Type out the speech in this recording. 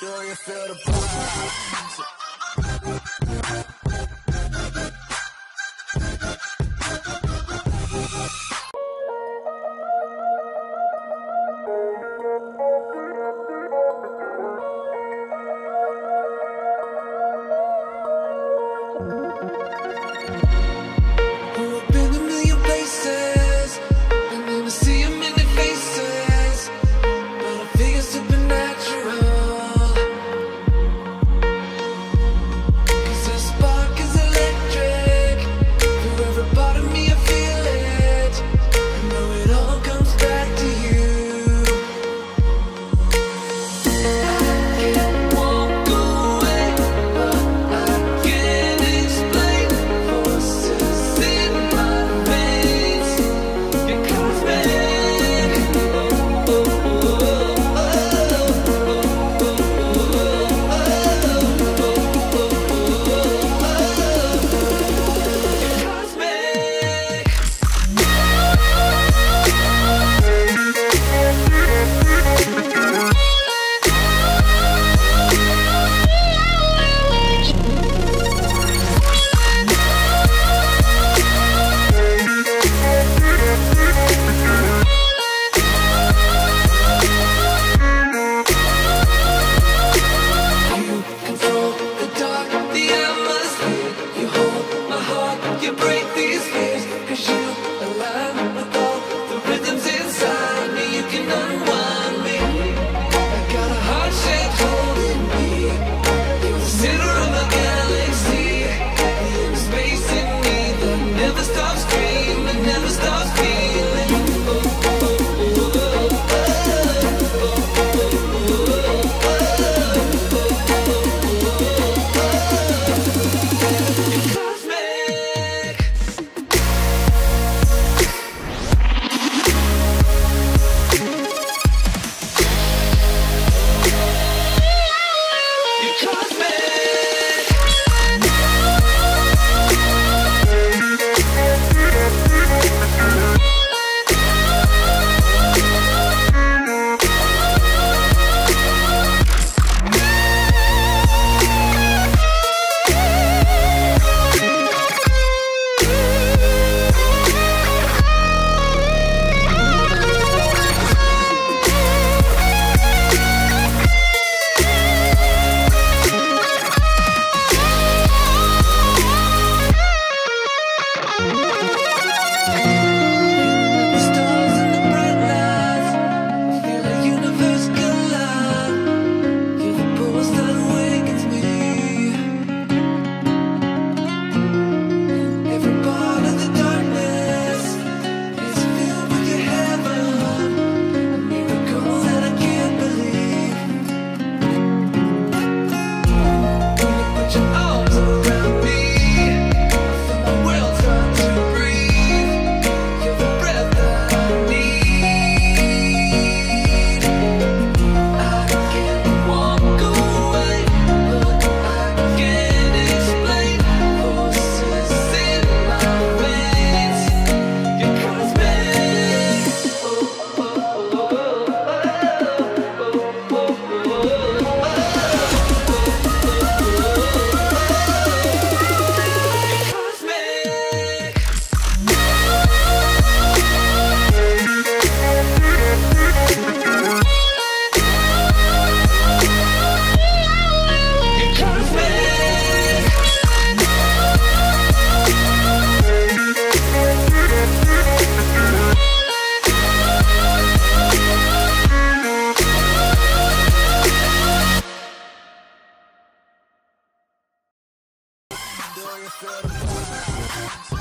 Do you feel the vibes? Do you feel the vibes?